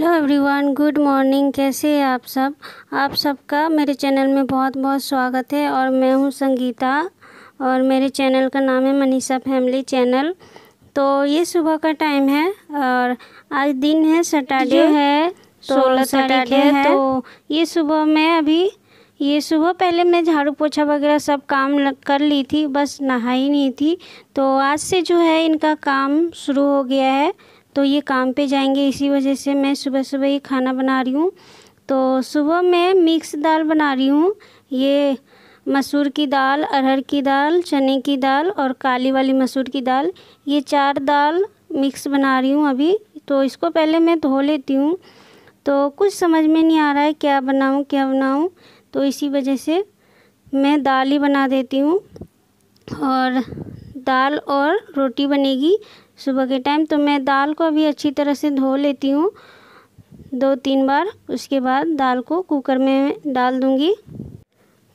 Hello everyone good morning. कैसे हैं आप सब? आप सबका मेरे चैनल में बहुत बहुत स्वागत है और मैं हूँ संगीता और मेरे चैनल का नाम है मनीषा फैमिली चैनल। तो ये सुबह का टाइम है और आज दिन है सैटरडे। है सोलह सैटरडे है तो ये सुबह मैं अभी ये सुबह पहले मैं झाड़ू पोछा वगैरह सब काम कर ली थी बस नहाई नहीं थी। तो आज से जो है इनका काम शुरू हो गया है। तो ये काम पे जाएँगे, इसी वजह से मैं सुबह सुबह ही खाना बना रही हूँ। तो सुबह मैं मिक्स दाल बना रही हूँ। ये मसूर की दाल, अरहर की दाल, चने की दाल और काली वाली मसूर की दाल, ये चार दाल मिक्स बना रही हूँ अभी। तो इसको पहले मैं धो लेती हूँ। तो कुछ समझ में नहीं आ रहा है क्या बनाऊँ क्या बनाऊँ। तो इसी वजह से मैं दाल ही बना देती हूँ और दाल और रोटी बनेगी। सुबह के टाइम तो मैं दाल को अभी अच्छी तरह से धो लेती हूँ। दो तीन बार, उसके बाद दाल को कुकर में डाल दूँगी।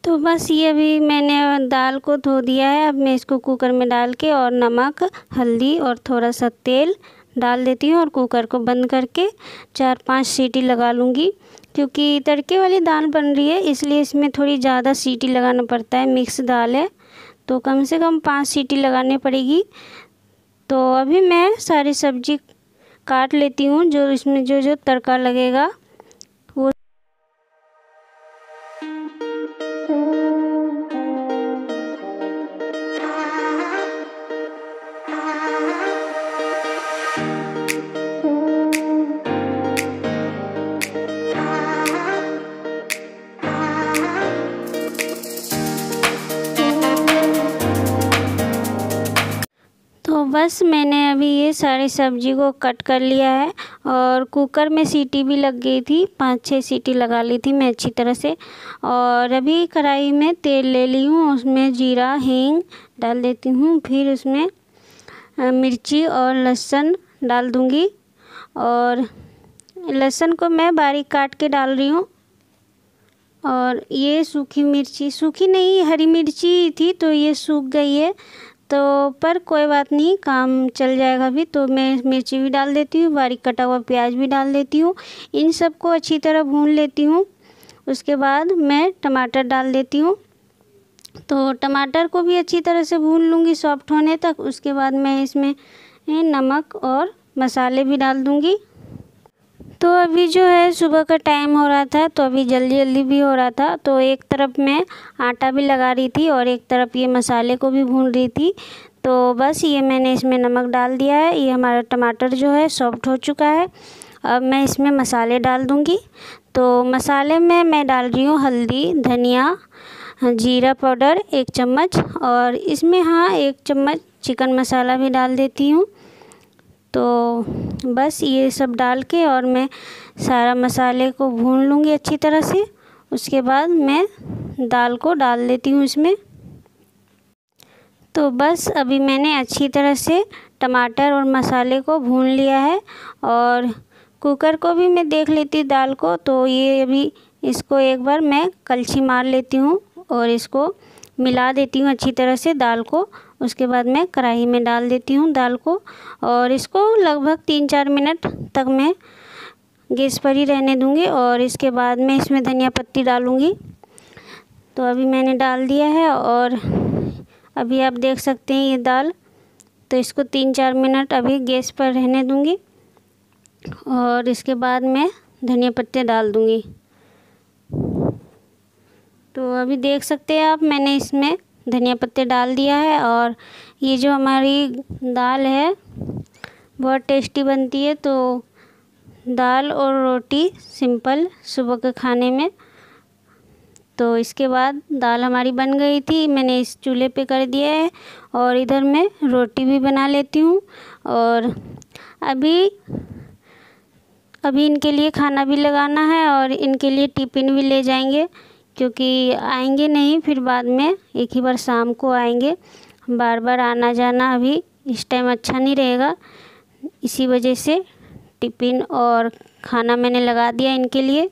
तो बस ये अभी मैंने दाल को धो दिया है। अब मैं इसको कुकर में डाल के और नमक, हल्दी और थोड़ा सा तेल डाल देती हूँ और कुकर को बंद करके चार पाँच सीटी लगा लूँगी। क्योंकि तड़के वाली दाल बन रही है, इसलिए इसमें थोड़ी ज़्यादा सीटी लगाना पड़ता है। मिक्स दाल है तो कम से कम पाँच सीटी लगानी पड़ेगी। तो अभी मैं सारी सब्ज़ी काट लेती हूँ, जो इसमें जो जो तड़का लगेगा, वो बस मैंने अभी ये सारी सब्ज़ी को कट कर लिया है और कुकर में सीटी भी लग गई थी, पाँच छः सीटी लगा ली थी मैं अच्छी तरह से। और अभी कढ़ाई में तेल ले ली हूँ, उसमें जीरा, हींग डाल देती हूँ, फिर उसमें मिर्ची और लहसुन डाल दूँगी। और लहसुन को मैं बारीक काट के डाल रही हूँ। और ये सूखी मिर्ची, सूखी नहीं, हरी मिर्ची थी तो ये सूख गई है। तो पर कोई बात नहीं, काम चल जाएगा भी तो मैं मिर्ची भी डाल देती हूँ, बारीक कटा हुआ प्याज भी डाल देती हूँ। इन सबको अच्छी तरह भून लेती हूँ। उसके बाद मैं टमाटर डाल देती हूँ। तो टमाटर को भी अच्छी तरह से भून लूँगी सॉफ्ट होने तक। उसके बाद मैं इसमें नमक और मसाले भी डाल दूँगी। तो अभी जो है, सुबह का टाइम हो रहा था तो अभी जल्दी जल्दी भी हो रहा था। तो एक तरफ़ मैं आटा भी लगा रही थी और एक तरफ़ ये मसाले को भी भून रही थी। तो बस ये मैंने इसमें नमक डाल दिया है। ये हमारा टमाटर जो है सॉफ्ट हो चुका है। अब मैं इसमें मसाले डाल दूँगी। तो मसाले में मैं डाल रही हूँ हल्दी, धनिया, जीरा पाउडर एक चम्मच और इसमें हाँ एक चम्मच चिकन मसाला भी डाल देती हूँ। तो बस ये सब डाल के और मैं सारा मसाले को भून लूँगी अच्छी तरह से। उसके बाद मैं दाल को डाल देती हूँ इसमें। तो बस अभी मैंने अच्छी तरह से टमाटर और मसाले को भून लिया है और कुकर को भी मैं देख लेती दाल को। तो ये अभी इसको एक बार मैं कलछी मार लेती हूँ और इसको मिला देती हूँ अच्छी तरह से दाल को। उसके बाद मैं कढ़ाई में डाल देती हूँ दाल को और इसको लगभग तीन चार मिनट तक मैं गैस पर ही रहने दूँगी और इसके बाद मैं इसमें धनिया पत्ती डालूँगी। तो अभी मैंने डाल दिया है और अभी आप देख सकते हैं ये दाल। तो इसको तीन चार मिनट अभी गैस पर रहने दूँगी और इसके बाद मैं धनिया पत्ते डाल दूँगी। तो अभी देख सकते हैं आप, मैंने इसमें धनिया पत्ते डाल दिया है और ये जो हमारी दाल है बहुत टेस्टी बनती है। तो दाल और रोटी सिंपल सुबह के खाने में। तो इसके बाद दाल हमारी बन गई थी। मैंने इस चूल्हे पे कर दिया है और इधर मैं रोटी भी बना लेती हूँ। और अभी अभी इनके लिए खाना भी लगाना है और इनके लिए टिफ़िन भी ले जाएँगे। क्योंकि आएँगे नहीं, फिर बाद में एक ही बार शाम को आएँगे। बार बार आना जाना अभी इस टाइम अच्छा नहीं रहेगा। इसी वजह से टिफ़िन और खाना मैंने लगा दिया इनके लिए।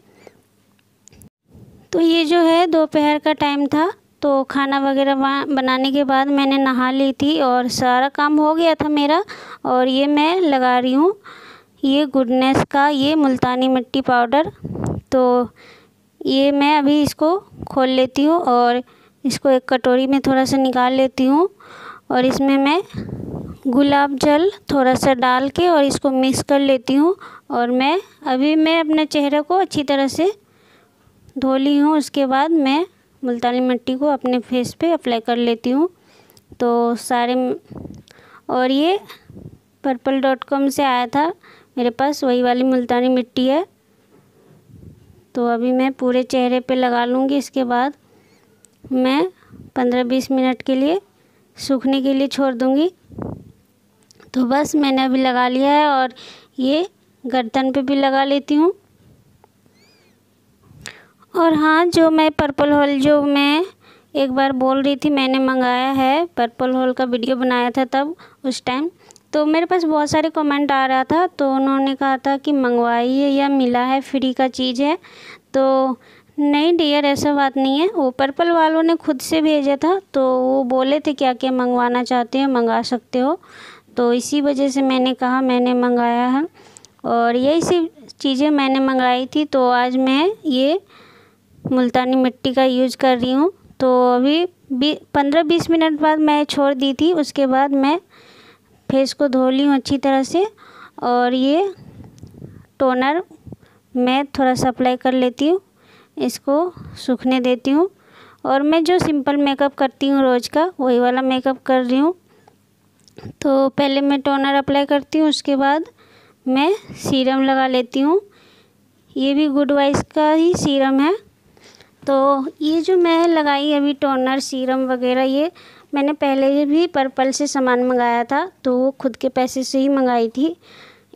तो ये जो है दोपहर का टाइम था तो खाना वगैरह बनाने के बाद मैंने नहा ली थी और सारा काम हो गया था मेरा और ये मैं लगा रही हूँ। ये गुडनेस का ये मुल्तानी मिट्टी पाउडर तो ये मैं अभी इसको खोल लेती हूँ और इसको एक कटोरी में थोड़ा सा निकाल लेती हूँ और इसमें मैं गुलाब जल थोड़ा सा डाल के और इसको मिक्स कर लेती हूँ। और मैं, अभी मैं अपने चेहरे को अच्छी तरह से धो ली हूँ। उसके बाद मैं मुल्तानी मिट्टी को अपने फेस पे अप्लाई कर लेती हूँ। तो सारे और ये पर्पल डॉट कॉम से आया था। मेरे पास वही वाली मुल्तानी मिट्टी है। तो अभी मैं पूरे चेहरे पे लगा लूँगी। इसके बाद मैं पंद्रह बीस मिनट के लिए, सूखने के लिए छोड़ दूँगी। तो बस मैंने अभी लगा लिया है और ये गर्दन पे भी लगा लेती हूँ। और हाँ जो मैं पर्पल हॉल जो मैं एक बार बोल रही थी, मैंने मंगाया है। पर्पल हॉल का वीडियो बनाया था तब, उस टाइम तो मेरे पास बहुत सारे कमेंट आ रहा था तो उन्होंने कहा था कि मंगवाइए या मिला है फ्री का चीज़ है। तो नहीं डियर ऐसा बात नहीं है। वो पर्पल वालों ने खुद से भेजा था तो वो बोले थे क्या क्या मंगवाना चाहते हो, मंगा सकते हो। तो इसी वजह से मैंने कहा, मैंने मंगाया है और यही सब चीज़ें मैंने मंगाई थी। तो आज मैं ये मुल्तानी मिट्टी का यूज़ कर रही हूँ। तो अभी बी पंद्रह बीस मिनट बाद मैं छोड़ दी थी, उसके बाद मैं फेस को धो ली हूँ अच्छी तरह से और ये टोनर मैं थोड़ा सा अप्लाई कर लेती हूँ, इसको सूखने देती हूँ और मैं जो सिंपल मेकअप करती हूँ रोज़ का, वही वाला मेकअप कर रही हूँ। तो पहले मैं टोनर अप्लाई करती हूँ, उसके बाद मैं सीरम लगा लेती हूँ। ये भी गुड वाइस का ही सीरम है। तो ये जो मैं लगाई अभी टोनर सीरम वगैरह, ये मैंने पहले भी पर्पल से सामान मंगाया था तो वो खुद के पैसे से ही मंगाई थी।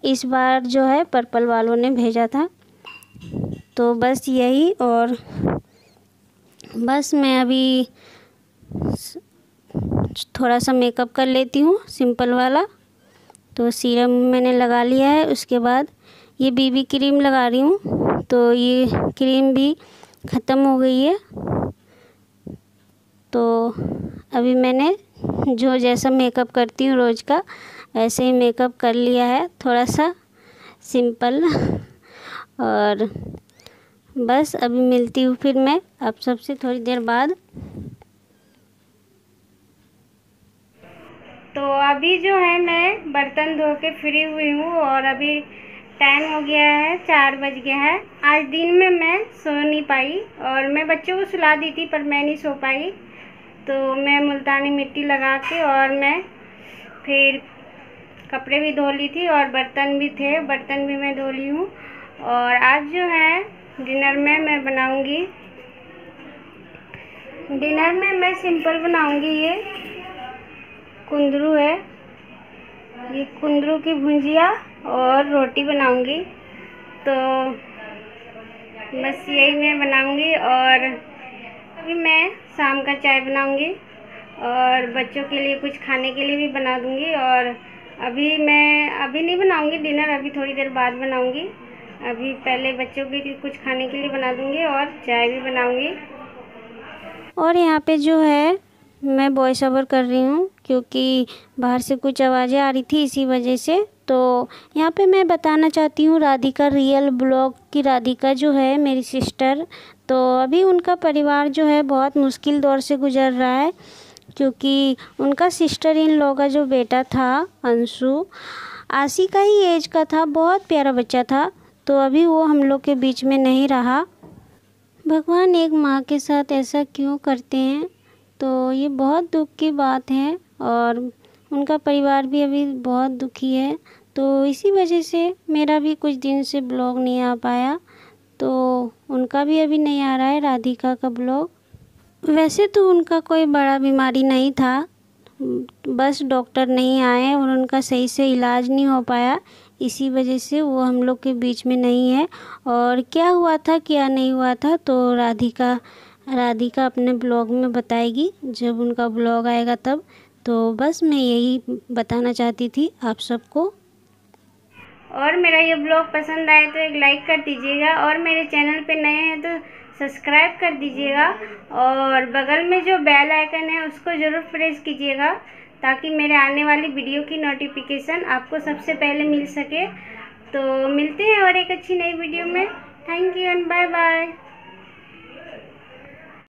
इस बार जो है पर्पल वालों ने भेजा था। तो बस यही और बस मैं अभी थोड़ा सा मेकअप कर लेती हूँ सिंपल वाला। तो सीरम मैंने लगा लिया है, उसके बाद ये बीबी क्रीम लगा रही हूँ। तो ये क्रीम भी ख़त्म हो गई है। तो अभी मैंने जो जैसा मेकअप करती हूँ रोज़ का, वैसे ही मेकअप कर लिया है थोड़ा सा सिंपल और बस, अभी मिलती हूँ फिर मैं आप सबसे थोड़ी देर बाद। तो अभी जो है मैं बर्तन धो के फ्री हुई हूँ और अभी टाइम हो गया है, चार बज गया है। आज दिन में मैं सो नहीं पाई और मैं बच्चों को सुला दी थी पर मैं नहीं सो पाई। तो मैं मुल्तानी मिट्टी लगा के और मैं फिर कपड़े भी धो ली थी और बर्तन भी थे, बर्तन भी मैं धो ली हूँ। और आज जो है डिनर में मैं बनाऊँगी। डिनर में मैं सिंपल बनाऊँगी ये। कुंदरू है। ये कुंदरू की भुंजिया और रोटी बनाऊँगी। तो बस यही मैं बनाऊँगी और अभी मैं शाम का चाय बनाऊँगी और बच्चों के लिए कुछ खाने के लिए भी बना दूँगी और अभी मैं अभी नहीं बनाऊँगी डिनर, अभी थोड़ी देर बाद बनाऊँगी। अभी पहले बच्चों के लिए कुछ खाने के लिए बना दूँगी और चाय भी बनाऊँगी। और यहाँ पे जो है मैं वॉइस ओवर कर रही हूँ, क्योंकि बाहर से कुछ आवाज़ें आ रही थी इसी वजह से। तो यहाँ पे मैं बताना चाहती हूँ, राधिका रियल ब्लॉग की राधिका जो है मेरी सिस्टर तो अभी उनका परिवार जो है बहुत मुश्किल दौर से गुजर रहा है, क्योंकि उनका सिस्टर इन लोग का जो बेटा था, अंशु, आशी का ही एज का था, बहुत प्यारा बच्चा था तो अभी वो हम लोग के बीच में नहीं रहा। भगवान एक माँ के साथ ऐसा क्यों करते हैं? तो ये बहुत दुख की बात है और उनका परिवार भी अभी बहुत दुखी है। तो इसी वजह से मेरा भी कुछ दिन से ब्लॉग नहीं आ पाया। तो उनका भी अभी नहीं आ रहा है, राधिका का ब्लॉग। वैसे तो उनका कोई बड़ा बीमारी नहीं था। बस डॉक्टर नहीं आए और उनका सही से इलाज नहीं हो पाया। इसी वजह से वो हम लोग के बीच में नहीं है। और क्या हुआ था, क्या नहीं हुआ था तो राधिका राधिका अपने ब्लॉग में बताएगी, जब उनका ब्लॉग आएगा तब। तो बस मैं यही बताना चाहती थी आप सबको। और मेरा ये ब्लॉग पसंद आए तो एक लाइक कर दीजिएगा और मेरे चैनल पे नए हैं तो सब्सक्राइब कर दीजिएगा और बगल में जो बेल आइकन है उसको ज़रूर प्रेस कीजिएगा ताकि मेरे आने वाली वीडियो की नोटिफिकेशन आपको सबसे पहले मिल सके। तो मिलते हैं और एक अच्छी नई वीडियो में। Thank you and bye bye.